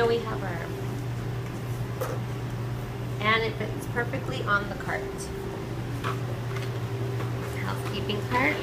So we have our, and it fits perfectly on the cart. Housekeeping cart.